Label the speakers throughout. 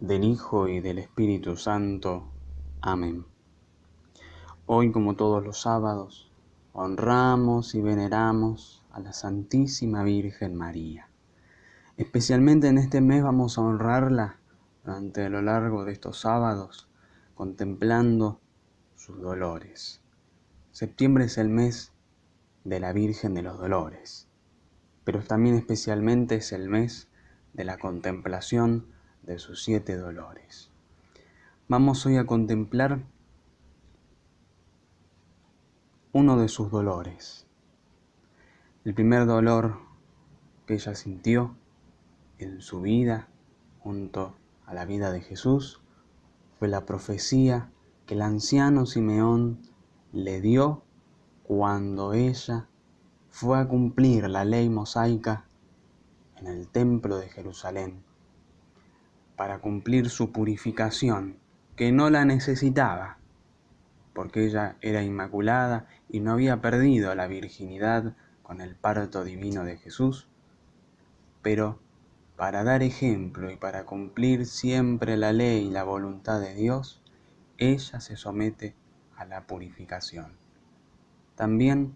Speaker 1: del Hijo y del Espíritu Santo. Amén. Hoy, como todos los sábados, honramos y veneramos a la Santísima Virgen María. Especialmente en este mes vamos a honrarla durante lo largo de estos sábados, contemplando sus dolores. Septiembre es el mes de la Virgen de los Dolores, pero también especialmente es el mes de la contemplación de sus siete dolores. Vamos hoy a contemplar uno de sus dolores. El primer dolor que ella sintió en su vida junto a la vida de Jesús fue la profecía que el anciano Simeón le dio cuando ella fue a cumplir la ley mosaica en el templo de Jerusalén para cumplir su purificación, que no la necesitaba, porque ella era inmaculada y no había perdido la virginidad con el parto divino de Jesús, pero para dar ejemplo y para cumplir siempre la ley y la voluntad de Dios, ella se somete a la purificación. También,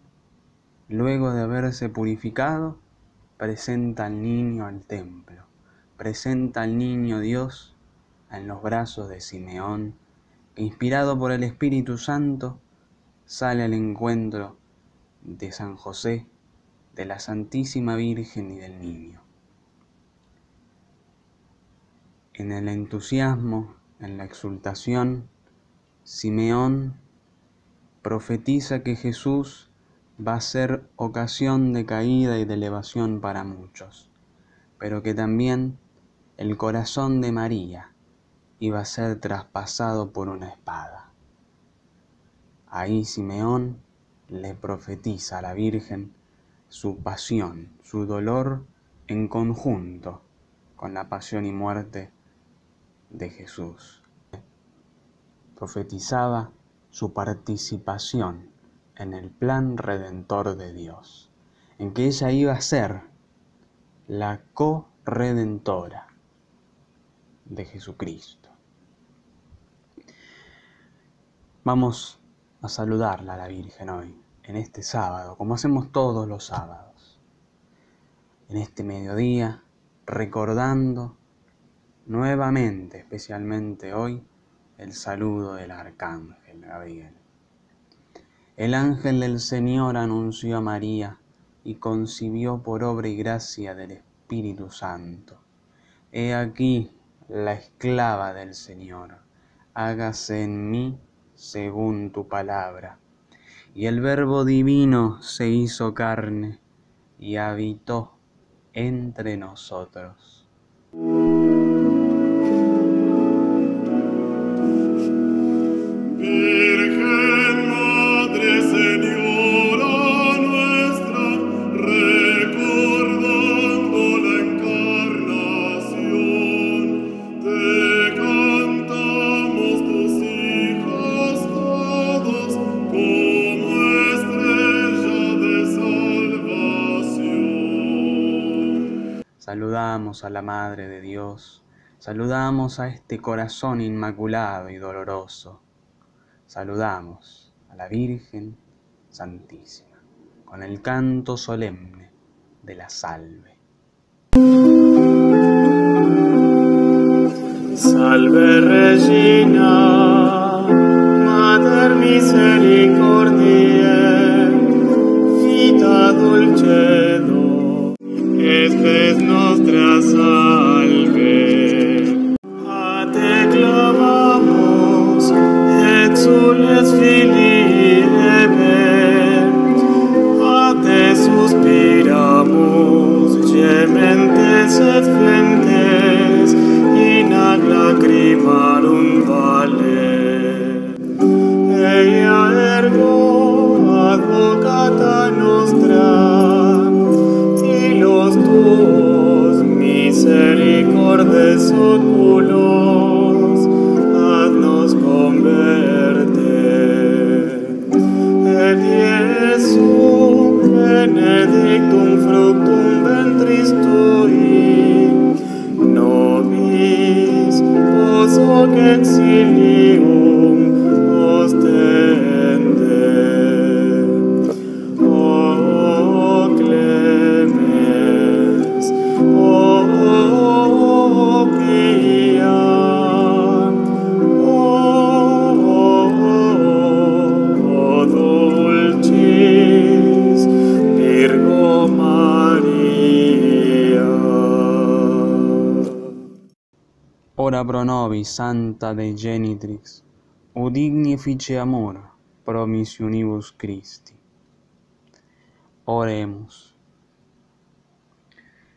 Speaker 1: luego de haberse purificado, presenta al niño al templo, presenta al niño Dios en los brazos de Simeón, que inspirado por el Espíritu Santo sale al encuentro de San José, de la Santísima Virgen y del niño. En el entusiasmo, en la exultación, Simeón profetiza que Jesús va a ser ocasión de caída y de elevación para muchos, pero que también el corazón de María iba a ser traspasado por una espada. Ahí Simeón le profetiza a la Virgen su pasión, su dolor en conjunto con la pasión y muerte de Jesús. Profetizaba su participación en el plan redentor de Dios, en que ella iba a ser la co-redentora de Jesucristo. Vamos a saludarla a la Virgen hoy, en este sábado, como hacemos todos los sábados, en este mediodía, recordando nuevamente, especialmente hoy, el saludo del Arcángel Gabriel. El ángel del Señor anunció a María y concibió por obra y gracia del Espíritu Santo. He aquí la esclava del Señor, hágase en mí según tu palabra. Y el Verbo divino se hizo carne y habitó entre nosotros. Saludamos a la Madre de Dios, saludamos a este corazón inmaculado y doloroso, saludamos a la Virgen Santísima con el canto solemne de la salve. Salve Regina, Mater Misericordiae, vita dulcedo es nuestra salve. A te clamamos, exules de sus soculos, haznos converter. El Jesús, benedictum fructum ventris tui, nobis, vos oh, hoc exili
Speaker 2: ora pro nobis, Santa Dei Genitrix, ut dignifice amor promissionibus Christi. Oremos.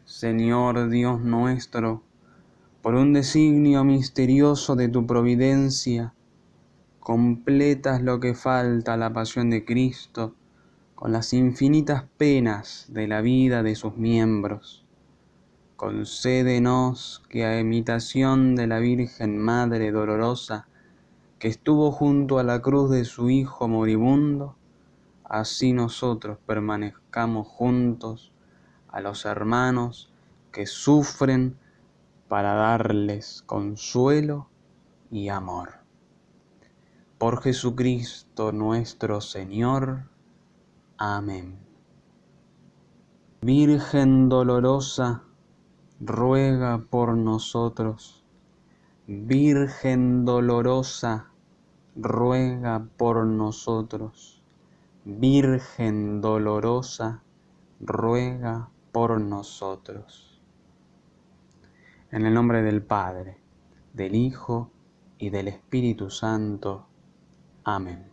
Speaker 2: Señor Dios nuestro, por un designio misterioso de tu providencia, completas lo que falta a la pasión de Cristo con las infinitas penas de la vida de sus miembros. Concédenos que a imitación de la Virgen Madre Dolorosa, que estuvo junto a la cruz de su Hijo moribundo, así nosotros permanezcamos juntos a los hermanos que sufren para darles consuelo y amor. Por Jesucristo nuestro Señor. Amén. Virgen dolorosa, ruega por nosotros. Virgen dolorosa, ruega por nosotros. Virgen dolorosa, ruega por nosotros. En el nombre del Padre, del Hijo y del Espíritu Santo. Amén.